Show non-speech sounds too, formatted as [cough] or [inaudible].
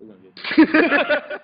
We're gonna get. [laughs]